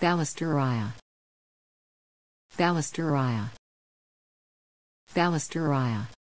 Balusteria. Balusteria. Balusteria.